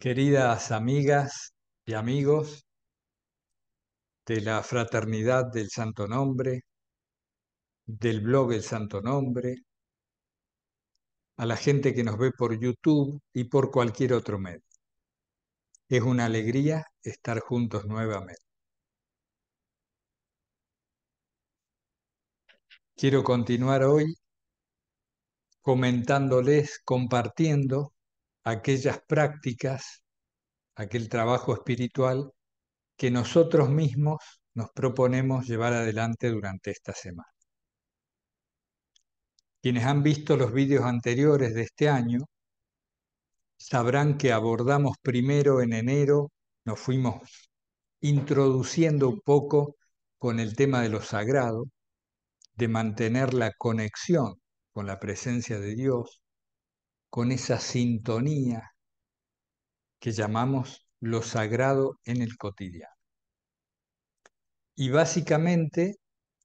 Queridas amigas y amigos de la Fraternidad del Santo Nombre, del blog El Santo Nombre, a la gente que nos ve por YouTube y por cualquier otro medio. Es una alegría estar juntos nuevamente. Quiero continuar hoy comentándoles, compartiendo aquellas prácticas, aquel trabajo espiritual que nosotros mismos nos proponemos llevar adelante durante esta semana. Quienes han visto los vídeos anteriores de este año sabrán que abordamos primero en enero, nos fuimos introduciendo un poco con el tema de lo sagrado, de mantener la conexión con la presencia de Dios, con esa sintonía que llamamos lo sagrado en el cotidiano. Y básicamente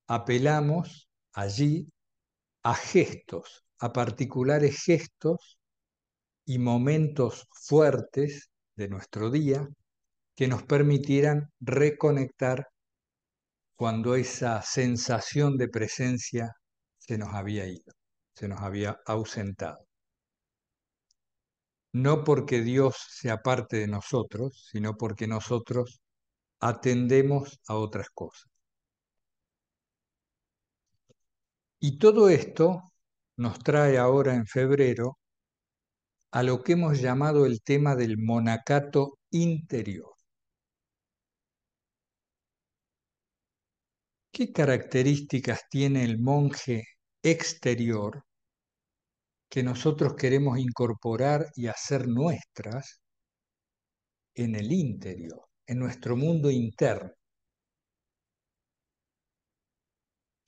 apelamos allí a gestos, a particulares gestos y momentos fuertes de nuestro día que nos permitieran reconectar cuando esa sensación de presencia se nos había ido, se nos había ausentado. No porque Dios sea parte de nosotros, sino porque nosotros atendemos a otras cosas. Y todo esto nos trae ahora en febrero a lo que hemos llamado el tema del monacato interior. ¿Qué características tiene el monje exterior que nosotros queremos incorporar y hacer nuestras en el interior, en nuestro mundo interno?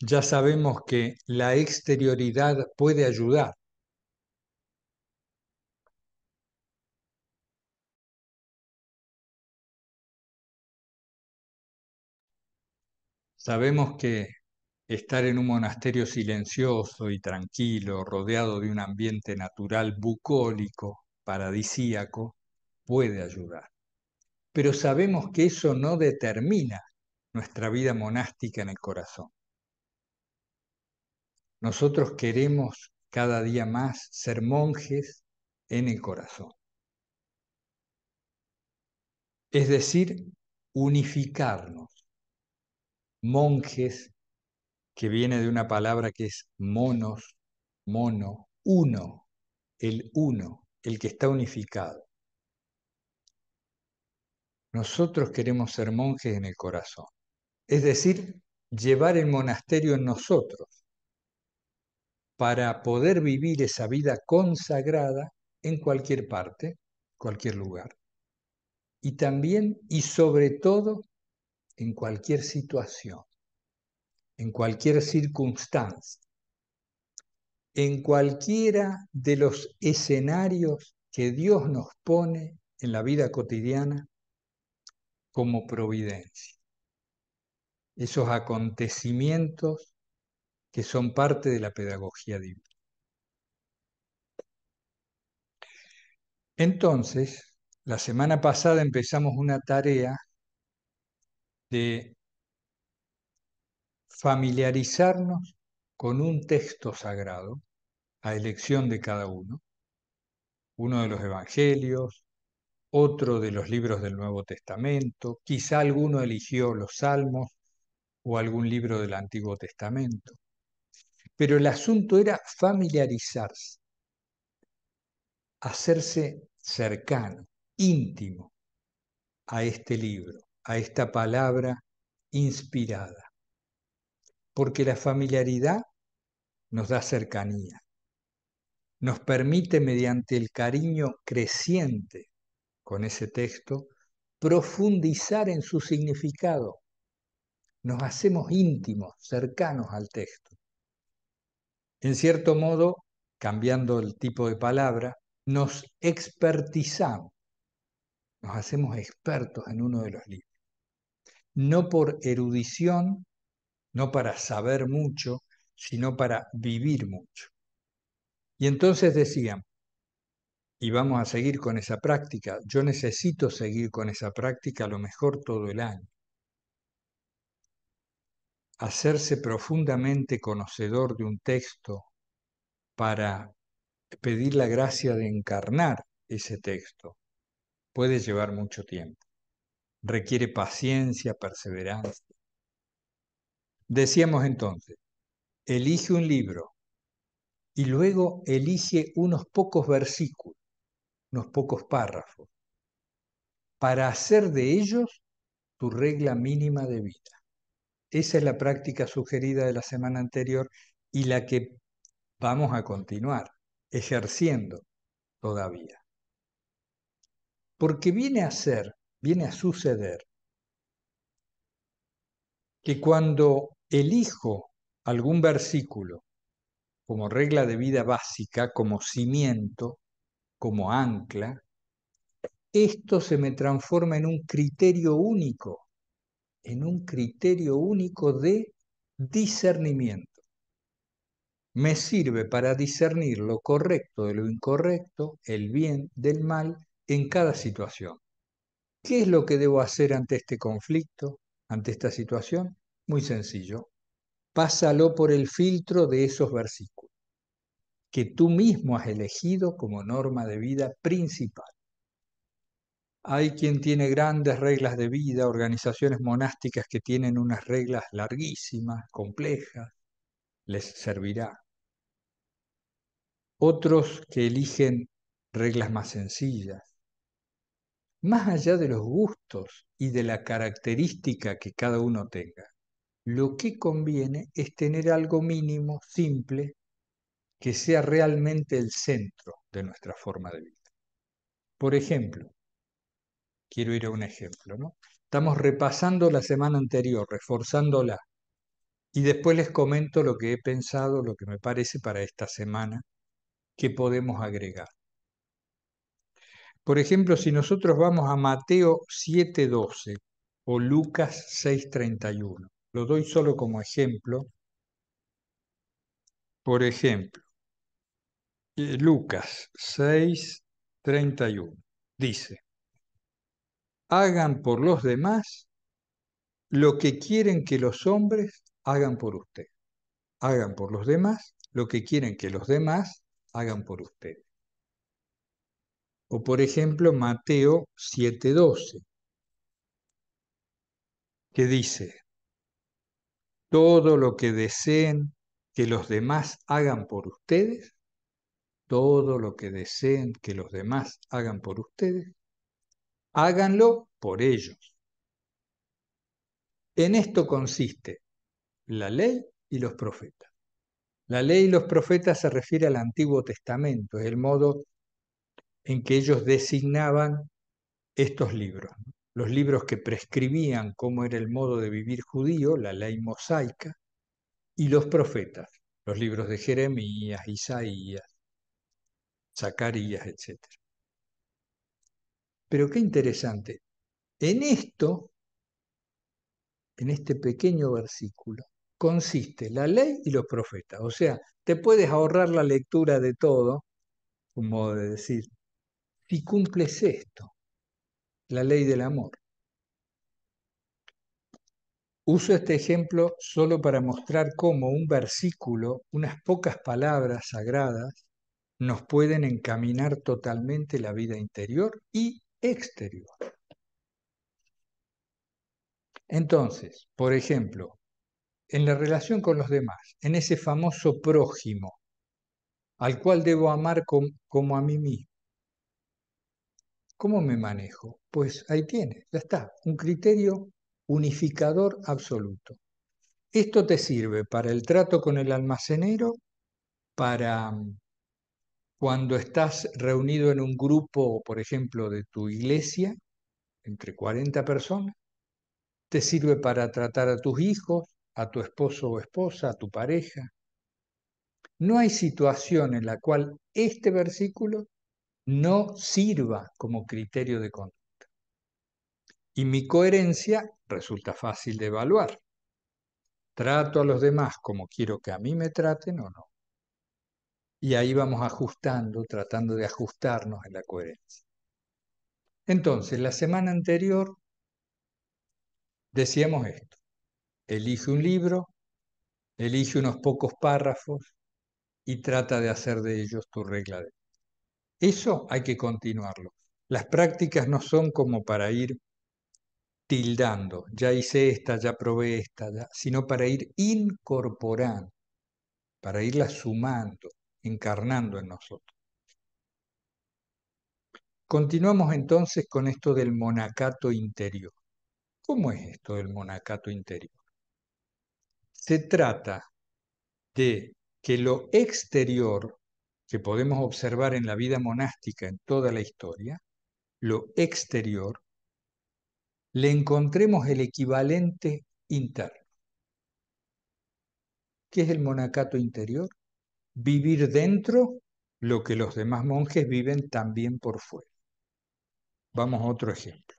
Ya sabemos que la exterioridad puede ayudar. Sabemos que estar en un monasterio silencioso y tranquilo, rodeado de un ambiente natural bucólico, paradisíaco, puede ayudar. Pero sabemos que eso no determina nuestra vida monástica en el corazón. Nosotros queremos cada día más ser monjes en el corazón. Es decir, unificarnos. Monjes, que viene de una palabra que es monos, mono, uno, el uno, el que está unificado. Nosotros queremos ser monjes en el corazón. Es decir, llevar el monasterio en nosotros, para poder vivir esa vida consagrada en cualquier parte, cualquier lugar. Y también y sobre todo en cualquier situación, en cualquier circunstancia, en cualquiera de los escenarios que Dios nos pone en la vida cotidiana como providencia. Esos acontecimientos que son parte de la pedagogía divina. Entonces, la semana pasada empezamos una tarea de familiarizarnos con un texto sagrado a elección de cada uno, uno de los evangelios, otro de los libros del Nuevo Testamento, quizá alguno eligió los salmos o algún libro del Antiguo Testamento. Pero el asunto era familiarizarse, hacerse cercano, íntimo a este libro, a esta palabra inspirada. Porque la familiaridad nos da cercanía, nos permite mediante el cariño creciente con ese texto profundizar en su significado. Nos hacemos íntimos, cercanos al texto. En cierto modo, cambiando el tipo de palabra, nos expertizamos, nos hacemos expertos en uno de los libros. No por erudición, no para saber mucho, sino para vivir mucho. Y entonces decían, y vamos a seguir con esa práctica. Yo necesito seguir con esa práctica a lo mejor todo el año. Hacerse profundamente conocedor de un texto para pedir la gracia de encarnar ese texto puede llevar mucho tiempo. Requiere paciencia, perseverancia. Decíamos entonces, elige un libro y luego elige unos pocos versículos unos pocos párrafos, para hacer de ellos tu regla mínima de vida. Esa es la práctica sugerida de la semana anterior y la que vamos a continuar ejerciendo todavía. Porque viene a ser, viene a suceder, que cuando elijo algún versículo como regla de vida básica, como cimiento, como ancla, esto se me transforma en un criterio único, en un criterio único de discernimiento. Me sirve para discernir lo correcto de lo incorrecto, el bien del mal, en cada situación. ¿Qué es lo que debo hacer ante este conflicto, ante esta situación? Muy sencillo. Pásalo por el filtro de esos versículos que tú mismo has elegido como norma de vida principal. Hay quien tiene grandes reglas de vida, organizaciones monásticas que tienen unas reglas larguísimas, complejas, les servirá. Otros que eligen reglas más sencillas. Más allá de los gustos y de la característica que cada uno tenga, lo que conviene es tener algo mínimo, simple, que sea realmente el centro de nuestra forma de vida. Por ejemplo, quiero ir a un ejemplo, ¿no? Estamos repasando la semana anterior, reforzándola, y después les comento lo que he pensado, lo que me parece para esta semana, que podemos agregar. Por ejemplo, si nosotros vamos a Mateo 7:12 o Lucas 6:31, lo doy solo como ejemplo. Por ejemplo, Lucas 6, 31. Dice, hagan por los demás lo que quieren que los hombres hagan por usted. Hagan por los demás lo que quieren que los demás hagan por usted. O por ejemplo, Mateo 7:12, que dice, todo lo que deseen que los demás hagan por ustedes, todo lo que deseen que los demás hagan por ustedes, háganlo por ellos. En esto consiste la ley y los profetas. La ley y los profetas se refiere al Antiguo Testamento, es el modo en que ellos designaban estos libros. Los libros que prescribían cómo era el modo de vivir judío, la ley mosaica, y los profetas, los libros de Jeremías, Isaías, Zacarías, etc. Pero qué interesante. En esto, en este pequeño versículo, consiste la ley y los profetas. O sea, te puedes ahorrar la lectura de todo, un modo de decir, si cumples esto, la ley del amor. Uso este ejemplo solo para mostrar cómo un versículo, unas pocas palabras sagradas, nos pueden encaminar totalmente la vida interior y exterior. Entonces, por ejemplo, en la relación con los demás, en ese famoso prójimo, al cual debo amar como, a mí mismo. ¿Cómo me manejo? Pues ahí tiene, ya está, un criterio unificador absoluto. Esto te sirve para el trato con el almacenero, para cuando estás reunido en un grupo, por ejemplo, de tu iglesia, entre 40 personas, te sirve para tratar a tus hijos, a tu esposo o esposa, a tu pareja. No hay situación en la cual este versículo no sirva como criterio de conducta. Y mi coherencia resulta fácil de evaluar. ¿Trato a los demás como quiero que a mí me traten o no? Y ahí vamos ajustando, tratando de ajustarnos en la coherencia. Entonces, la semana anterior decíamos esto. Elige un libro, elige unos pocos párrafos y trata de hacer de ellos tu regla de Eso hay que continuarlo. Las prácticas no son como para ir tildando, ya hice esta, ya probé esta, sino para ir incorporando, para irla sumando, encarnando en nosotros. Continuamos entonces con esto del monacato interior. ¿Cómo es esto del monacato interior? Se trata de que lo exterior que podemos observar en la vida monástica en toda la historia, lo exterior, le encontremos el equivalente interno. ¿Qué es el monacato interior? Vivir dentro lo que los demás monjes viven también por fuera. Vamos a otro ejemplo.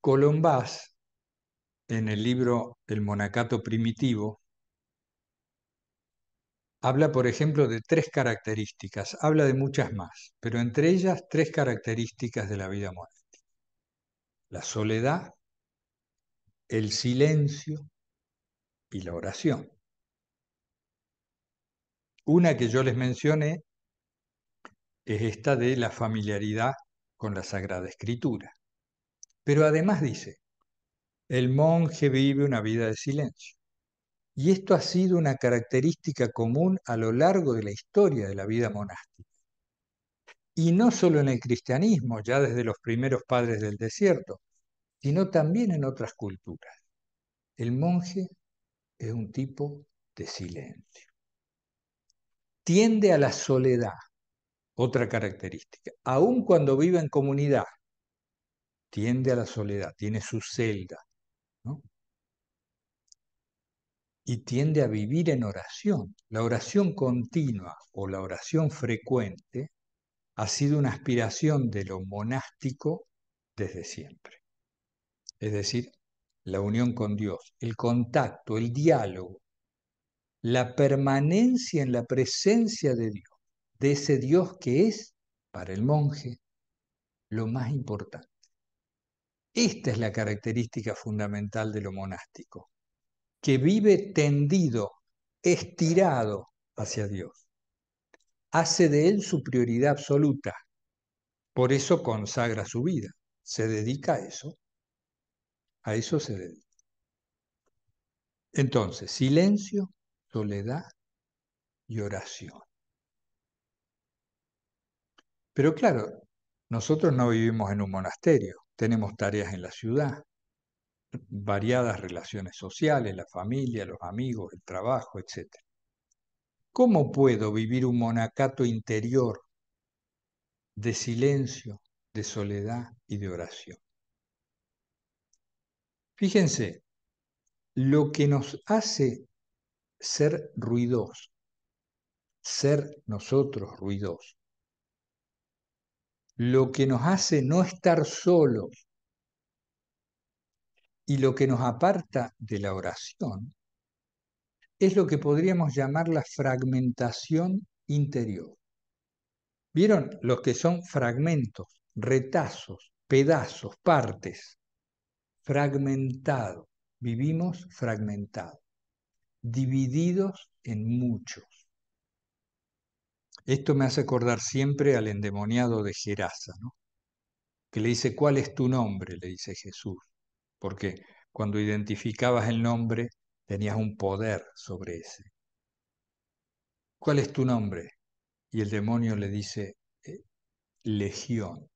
Colombás, en el libro El monacato primitivo, habla, por ejemplo, de tres características, habla de muchas más, pero entre ellas tres características de la vida monástica. La soledad, el silencio y la oración. Una que yo les mencioné es esta de la familiaridad con la Sagrada Escritura. Pero además dice, el monje vive una vida de silencio. Y esto ha sido una característica común a lo largo de la historia de la vida monástica. Y no solo en el cristianismo, ya desde los primeros padres del desierto, sino también en otras culturas. El monje es un tipo de silencio. Tiende a la soledad, otra característica. Aun cuando vive en comunidad, tiende a la soledad, tiene su celda, Y tiende a vivir en oración. La oración continua o la oración frecuente ha sido una aspiración de lo monástico desde siempre. Es decir, la unión con Dios, el contacto, el diálogo, la permanencia en la presencia de Dios, de ese Dios que es, para el monje, lo más importante. Esta es la característica fundamental de lo monástico, que vive tendido, estirado hacia Dios. Hace de él su prioridad absoluta. Por eso consagra su vida. Se dedica a eso. A eso se dedica. Entonces, silencio, soledad y oración. Pero claro, nosotros no vivimos en un monasterio, tenemos tareas en la ciudad, variadas relaciones sociales, la familia, los amigos, el trabajo, etc. ¿Cómo puedo vivir un monacato interior de silencio, de soledad y de oración? Fíjense, lo que nos hace ser ruidosos, ser nosotros ruidosos, lo que nos hace no estar solos y lo que nos aparta de la oración es lo que podríamos llamar la fragmentación interior. ¿Vieron? Los que son fragmentos, retazos, pedazos, partes, fragmentado. Vivimos fragmentados, divididos en muchos. Esto me hace acordar siempre al endemoniado de Gerasa, ¿no? que le dice, ¿cuál es tu nombre? le dice Jesús, porque cuando identificabas el nombre tenías un poder sobre ese. ¿Cuál es tu nombre? Y el demonio le dice, eh, Legión.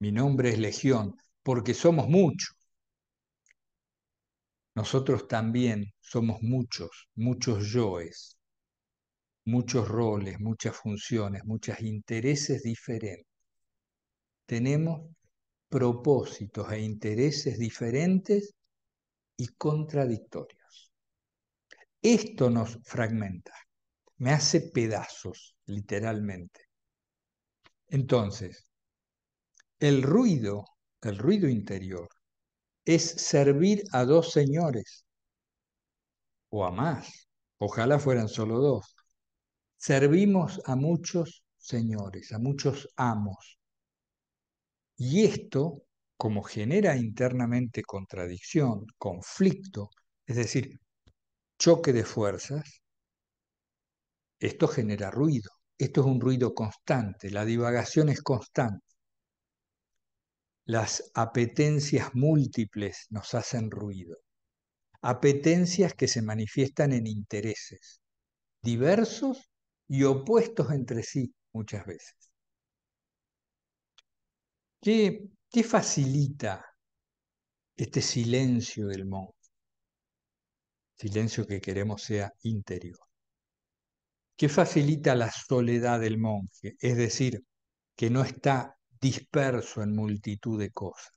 Mi nombre es Legión, porque somos muchos. Nosotros también somos muchos, muchos yoes, muchos roles, muchas funciones, muchos intereses diferentes. Tenemos propósitos e intereses diferentes y contradictorios. Esto nos fragmenta, me hace pedazos, literalmente. Entonces, El ruido, el ruido interior, es servir a dos señores o a más. Ojalá fueran solo dos. Servimos a muchos señores, a muchos amos. Y esto, como genera internamente contradicción, conflicto, es decir, choque de fuerzas, esto genera ruido. Esto es un ruido constante, la divagación es constante. Las apetencias múltiples nos hacen ruido. Apetencias que se manifiestan en intereses diversos y opuestos entre sí muchas veces. ¿Qué, facilita este silencio del monje? Silencio que queremos sea interior. ¿Qué facilita la soledad del monje? Es decir, que no está disperso en multitud de cosas,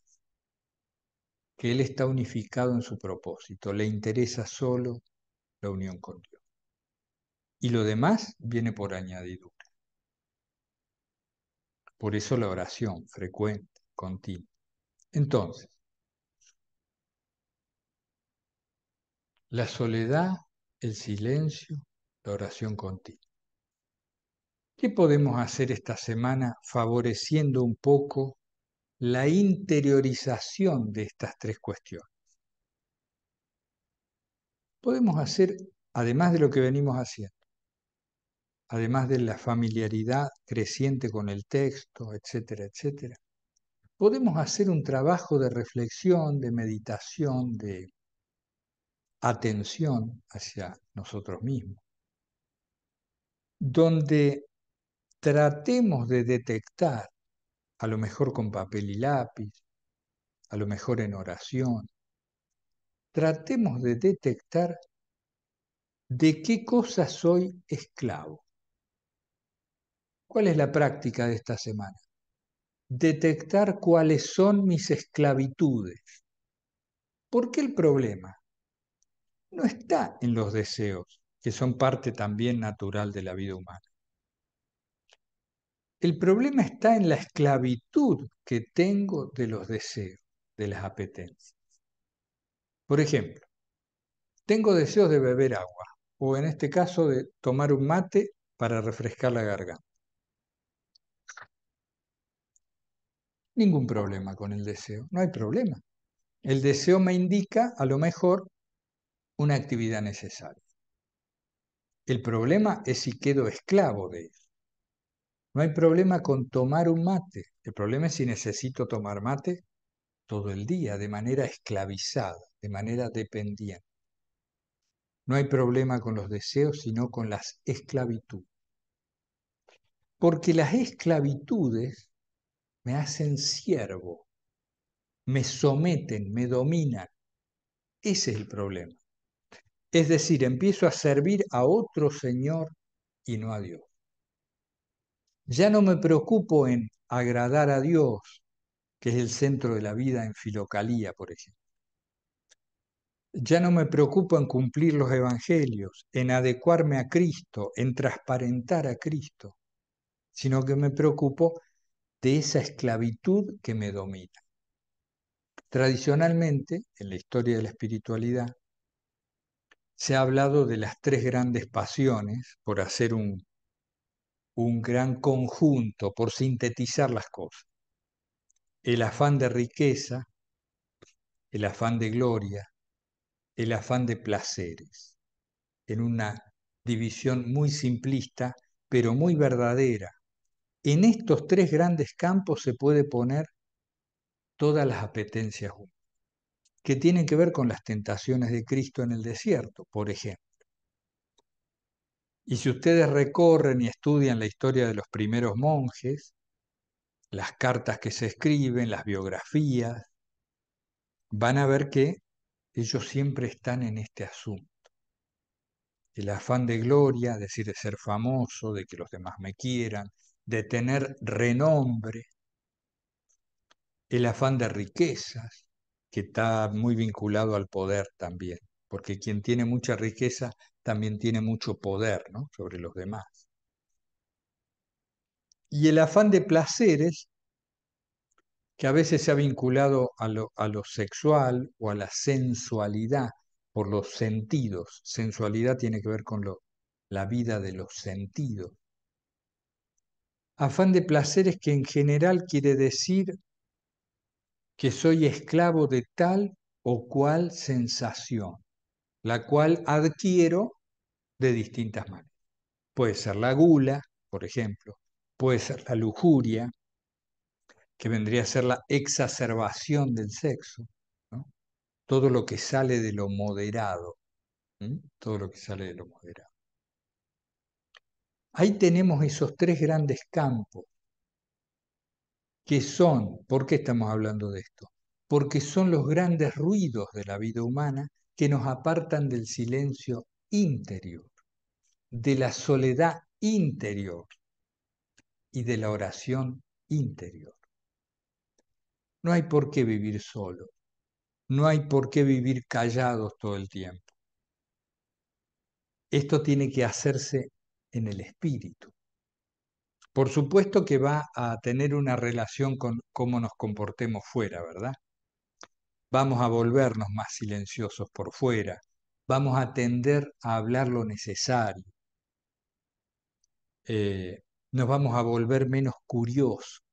que él está unificado en su propósito, le interesa solo la unión con Dios. Y lo demás viene por añadidura. Por eso la oración frecuente, continua. Entonces, la soledad, el silencio, la oración continua. ¿Qué podemos hacer esta semana favoreciendo un poco la interiorización de estas tres cuestiones? Podemos hacer, además de lo que venimos haciendo, además de la familiaridad creciente con el texto, etcétera, etcétera, podemos hacer un trabajo de reflexión, de meditación, de atención hacia nosotros mismos, donde tratemos de detectar, a lo mejor con papel y lápiz, a lo mejor en oración, tratemos de detectar de qué cosa soy esclavo. ¿Cuál es la práctica de esta semana? Detectar cuáles son mis esclavitudes. ¿Por qué el problema? No está en los deseos, que son parte también natural de la vida humana. El problema está en la esclavitud que tengo de los deseos, de las apetencias. Por ejemplo, tengo deseos de beber agua, o en este caso de tomar un mate para refrescar la garganta. Ningún problema con el deseo, no hay problema. El deseo me indica a lo mejor una actividad necesaria. El problema es si quedo esclavo de eso. No hay problema con tomar un mate. El problema es si necesito tomar mate todo el día, de manera esclavizada, de manera dependiente. No hay problema con los deseos, sino con las esclavitudes. Porque las esclavitudes me hacen siervo, me someten, me dominan. Ese es el problema. Es decir, empiezo a servir a otro Señor y no a Dios. Ya no me preocupo en agradar a Dios, que es el centro de la vida en filocalía, por ejemplo. Ya no me preocupo en cumplir los evangelios, en adecuarme a Cristo, en transparentar a Cristo, sino que me preocupo de esa esclavitud que me domina. Tradicionalmente, en la historia de la espiritualidad, se ha hablado de las tres grandes pasiones, por hacer un, un gran conjunto, por sintetizar las cosas. El afán de riqueza, el afán de gloria, el afán de placeres, en una división muy simplista, pero muy verdadera, en estos tres grandes campos se puede poner todas las apetencias que tienen que ver con las tentaciones de Cristo en el desierto, por ejemplo. Y si ustedes recorren y estudian la historia de los primeros monjes, las cartas que se escriben, las biografías, van a ver que ellos siempre están en este asunto. El afán de gloria, decir, de ser famoso, de que los demás me quieran, de tener renombre, el afán de riquezas, que está muy vinculado al poder también, porque quien tiene mucha riqueza también tiene mucho poder ¿no? sobre los demás. Y el afán de placeres, que a veces se ha vinculado a lo, a lo sexual o a la sensualidad por los sentidos. Sensualidad tiene que ver con lo, la vida de los sentidos. Afán de placeres que en general quiere decir que soy esclavo de tal o cual sensación, la cual adquiero de distintas maneras. Puede ser la gula, por ejemplo, puede ser la lujuria, que vendría a ser la exacerbación del sexo, todo lo que sale de lo moderado, todo lo que sale de lo moderado. Ahí tenemos esos tres grandes campos que son, ¿por qué estamos hablando de esto? Porque son los grandes ruidos de la vida humana que nos apartan del silencio interior, de la soledad interior y de la oración interior. No hay por qué vivir solo, no hay por qué vivir callados todo el tiempo. Esto tiene que hacerse en el espíritu. Por supuesto que va a tener una relación con cómo nos comportemos fuera, ¿verdad? Vamos a volvernos más silenciosos por fuera, vamos a tender a hablar lo necesario, eh, nos vamos a volver menos curiosos,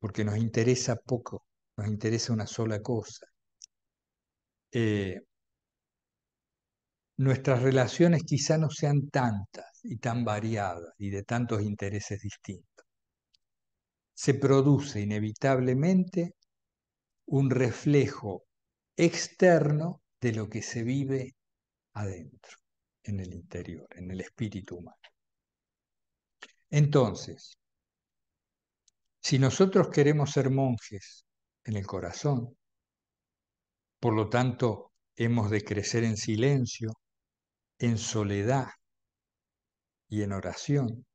porque nos interesa poco, nos interesa una sola cosa. Eh, nuestras relaciones quizá no sean tantas y tan variadas y de tantos intereses distintos. Se produce inevitablemente un reflejo externo de lo que se vive adentro, en el interior, en el espíritu humano. Entonces, si nosotros queremos ser monjes en el corazón, por lo tanto, hemos de crecer en silencio, en soledad y en oración,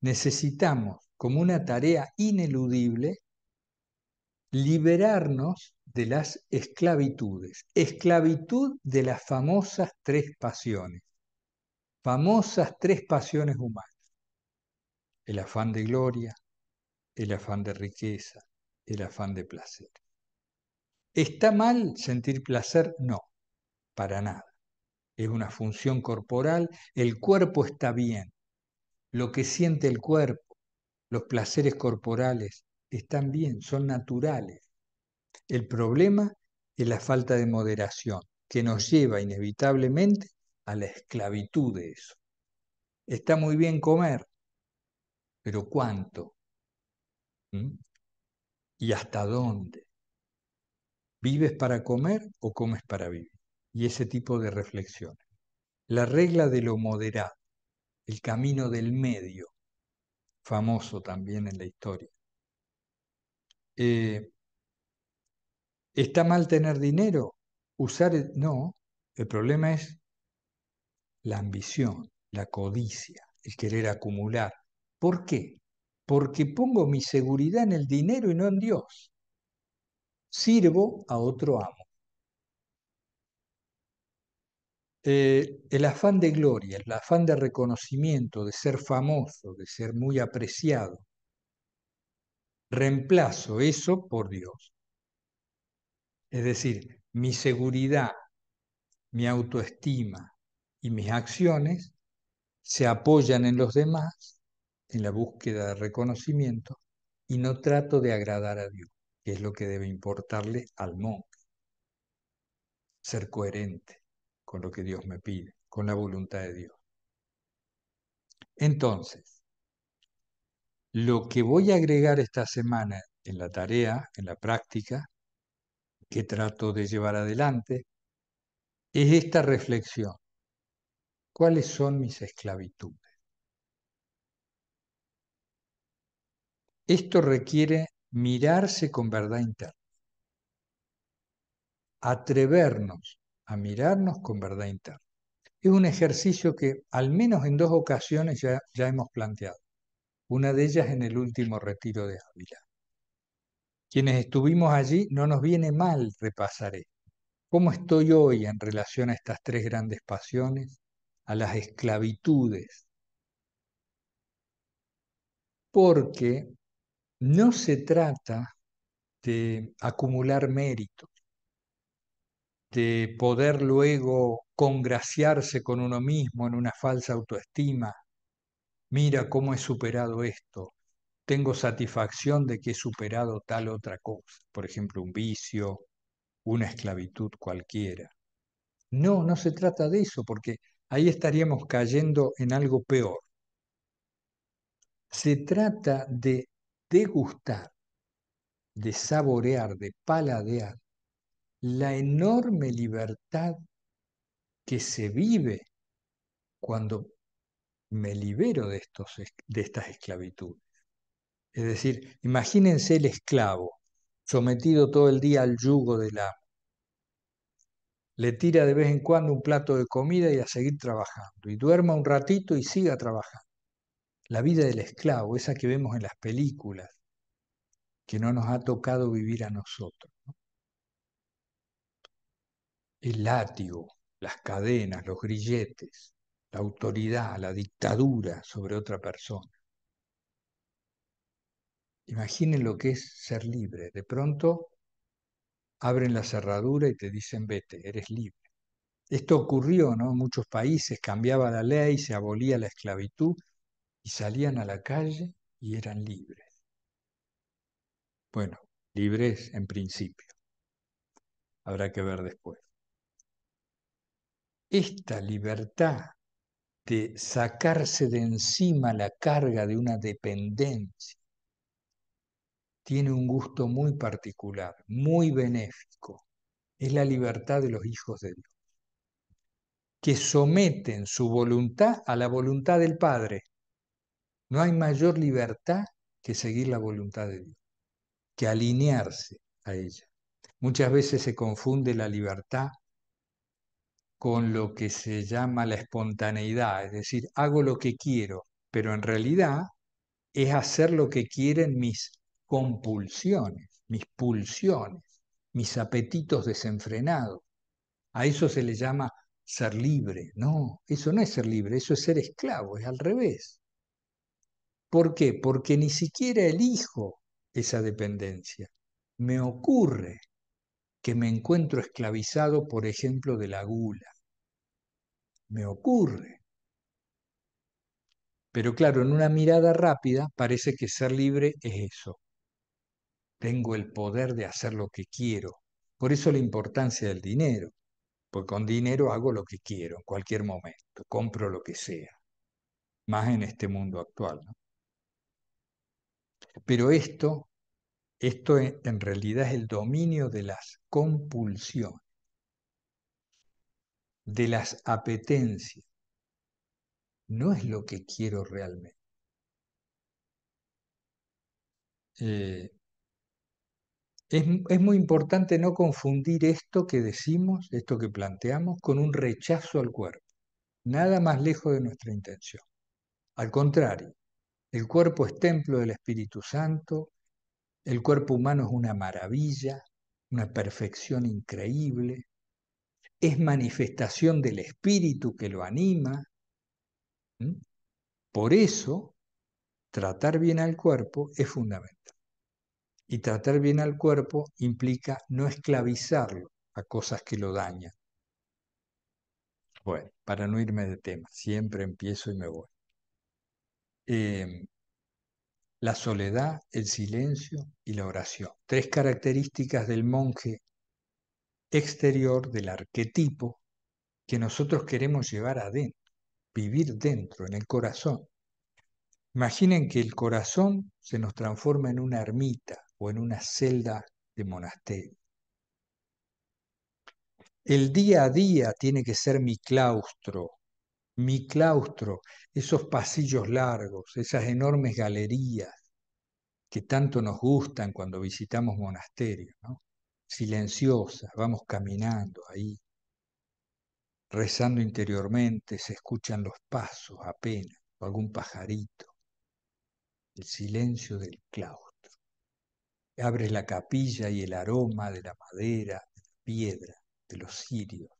necesitamos, como una tarea ineludible, liberarnos de las esclavitudes, esclavitud de las famosas tres pasiones, famosas tres pasiones humanas, el afán de gloria, el afán de riqueza, el afán de placer. ¿Está mal sentir placer? No, para nada. Es una función corporal, el cuerpo está bien. Lo que siente el cuerpo, los placeres corporales, están bien, son naturales. El problema es la falta de moderación, que nos lleva inevitablemente a la esclavitud de eso. Está muy bien comer, pero ¿cuánto? ¿Mm? ¿Y hasta dónde? ¿Vives para comer o comes para vivir? Y ese tipo de reflexiones. La regla de lo moderado, el camino del medio, famoso también en la historia. Eh, ¿Está mal tener dinero? Usar, no, el problema es la ambición, la codicia, el querer acumular. ¿Por qué? Porque pongo mi seguridad en el dinero y no en Dios. Sirvo a otro amo. Eh, el afán de gloria, el afán de reconocimiento, de ser famoso, de ser muy apreciado, reemplazo eso por Dios. Es decir, mi seguridad, mi autoestima y mis acciones se apoyan en los demás, en la búsqueda de reconocimiento, y no trato de agradar a Dios, que es lo que debe importarle al monje. Ser coherente con lo que Dios me pide, con la voluntad de Dios. Entonces, lo que voy a agregar esta semana en la tarea, en la práctica, que trato de llevar adelante, es esta reflexión. ¿Cuáles son mis esclavitudes? Esto requiere mirarse con verdad interna, atrevernos a mirarnos con verdad interna. Es un ejercicio que al menos en dos ocasiones ya, ya hemos planteado. Una de ellas en el último retiro de Ávila. Quienes estuvimos allí no nos viene mal repasar esto. ¿Cómo estoy hoy en relación a estas tres grandes pasiones, a las esclavitudes? Porque no se trata de acumular méritos, de poder luego congraciarse con uno mismo en una falsa autoestima. Mira cómo he superado esto. Tengo satisfacción de que he superado tal otra cosa, por ejemplo, un vicio, una esclavitud cualquiera. No, no se trata de eso, porque ahí estaríamos cayendo en algo peor. Se trata de degustar, de saborear, de paladear la enorme libertad que se vive cuando me libero de, estos, de estas esclavitudes. Es decir, imagínense el esclavo sometido todo el día al yugo del amo. Le tira de vez en cuando un plato de comida y a seguir trabajando. Y duerma un ratito y siga trabajando. La vida del esclavo, esa que vemos en las películas, que no nos ha tocado vivir a nosotros. El látigo, las cadenas, los grilletes, la autoridad, la dictadura sobre otra persona. Imaginen lo que es ser libre. De pronto abren la cerradura y te dicen, vete, eres libre. Esto ocurrió, ¿no? En muchos países cambiaba la ley, se abolía la esclavitud y salían a la calle y eran libres. Bueno, libres en principio. Habrá que ver después. Esta libertad de sacarse de encima la carga de una dependencia tiene un gusto muy particular, muy benéfico. Es la libertad de los hijos de Dios, que someten su voluntad a la voluntad del Padre. No hay mayor libertad que seguir la voluntad de Dios, que alinearse a ella. Muchas veces se confunde la libertad con lo que se llama la espontaneidad, es decir, hago lo que quiero, pero en realidad es hacer lo que quieren mis compulsiones, mis pulsiones, mis apetitos desenfrenados. A eso se le llama ser libre. No, eso no es ser libre, eso es ser esclavo, es al revés. ¿Por qué? Porque ni siquiera elijo esa dependencia. Me ocurre que me encuentro esclavizado, por ejemplo, de la gula. Me ocurre. Pero claro, en una mirada rápida parece que ser libre es eso, tengo el poder de hacer lo que quiero. Por eso la importancia del dinero, porque con dinero hago lo que quiero en cualquier momento, compro lo que sea, más en este mundo actual. Pero esto, esto en realidad es el dominio de las compulsiones, de las apetencias, no es lo que quiero realmente. Eh, es, muy importante no confundir esto que decimos, esto que planteamos, con un rechazo al cuerpo. Nada más lejos de nuestra intención. Al contrario, el cuerpo es templo del Espíritu Santo, el cuerpo humano es una maravilla, una perfección increíble, es manifestación del Espíritu que lo anima. Por eso, tratar bien al cuerpo es fundamental. Y tratar bien al cuerpo implica no esclavizarlo a cosas que lo dañan. Bueno, para no irme de tema, siempre empiezo y me voy. Em, la soledad, el silencio y la oración. Tres características del monje exterior, del arquetipo, que nosotros queremos llevar adentro, vivir dentro, en el corazón. Imaginen que el corazón se nos transforma en una ermita, o en una celda de monasterio. El día a día tiene que ser mi claustro, mi claustro, esos pasillos largos, esas enormes galerías que tanto nos gustan cuando visitamos monasterios, silenciosas, vamos caminando ahí, rezando interiormente, se escuchan los pasos apenas, o algún pajarito, el silencio del claustro abres la capilla y el aroma de la madera, de la piedra, de los cirios,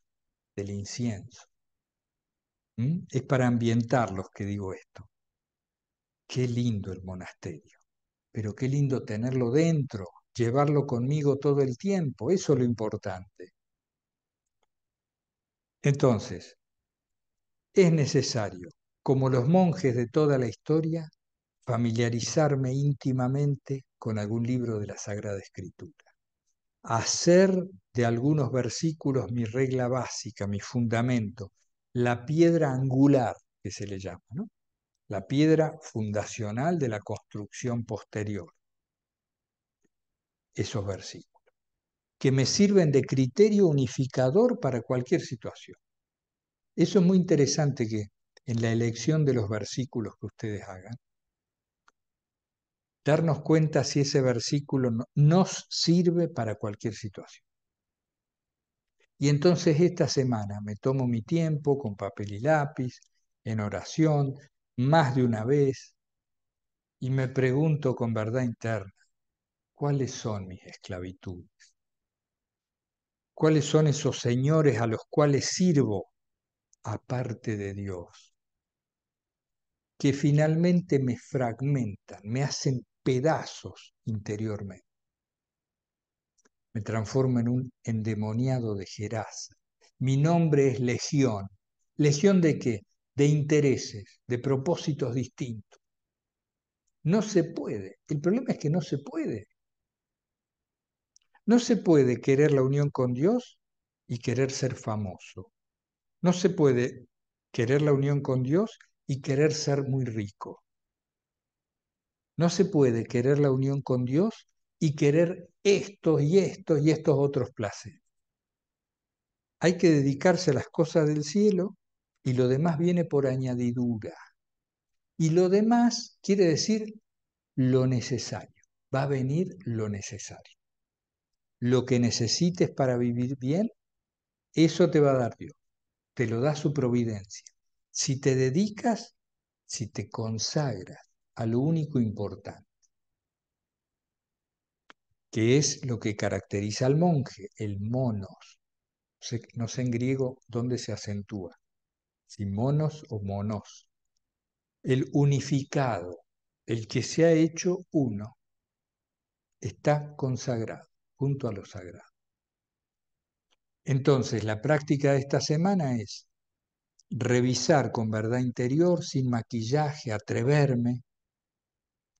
del incienso. ¿Mm? Es para ambientarlos que digo esto. Qué lindo el monasterio, pero qué lindo tenerlo dentro, llevarlo conmigo todo el tiempo, eso es lo importante. Entonces, es necesario, como los monjes de toda la historia, familiarizarme íntimamente con algún libro de la Sagrada Escritura. Hacer de algunos versículos mi regla básica, mi fundamento, la piedra angular que se le llama, ¿no? la piedra fundacional de la construcción posterior. Esos versículos, que me sirven de criterio unificador para cualquier situación. Eso es muy interesante que en la elección de los versículos que ustedes hagan, darnos cuenta si ese versículo nos sirve para cualquier situación. Y entonces esta semana me tomo mi tiempo con papel y lápiz, en oración, más de una vez, y me pregunto con verdad interna, ¿cuáles son mis esclavitudes? ¿Cuáles son esos señores a los cuales sirvo aparte de Dios? Que finalmente me fragmentan, me hacen pedazos interiormente. Me transformo en un endemoniado de Geraz. Mi nombre es Legión. ¿Legión de qué? De intereses, de propósitos distintos. No se puede. El problema es que no se puede. No se puede querer la unión con Dios y querer ser famoso. No se puede querer la unión con Dios y querer ser muy rico. No se puede querer la unión con Dios y querer estos y estos y estos otros placeres. Hay que dedicarse a las cosas del cielo y lo demás viene por añadidura. Y lo demás quiere decir lo necesario. Va a venir lo necesario. Lo que necesites para vivir bien, eso te va a dar Dios. Te lo da su providencia. Si te dedicas, si te consagras a lo único importante, que es lo que caracteriza al monje, el monos. No sé en griego dónde se acentúa, si monos o monos. El unificado, el que se ha hecho uno, está consagrado junto a lo sagrado. Entonces, la práctica de esta semana es revisar con verdad interior, sin maquillaje, atreverme,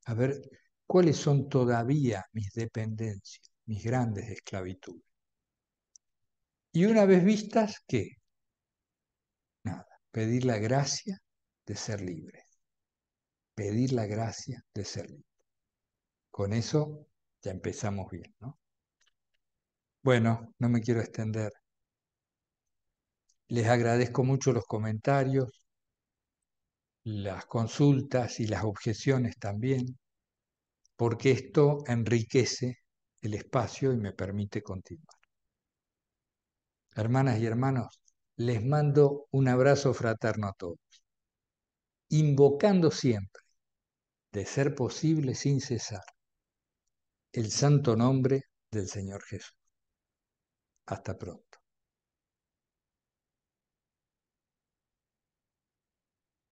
a ver cuáles son todavía mis dependencias, mis grandes esclavitudes. Y una vez vistas, ¿qué? Nada, pedir la gracia de ser libre. Pedir la gracia de ser libre. Con eso ya empezamos bien, ¿no? Bueno, no me quiero extender. Les agradezco mucho los comentarios, las consultas y las objeciones también, porque esto enriquece el espacio y me permite continuar. Hermanas y hermanos, les mando un abrazo fraterno a todos, invocando siempre, de ser posible sin cesar, el santo nombre del Señor Jesús. Hasta pronto.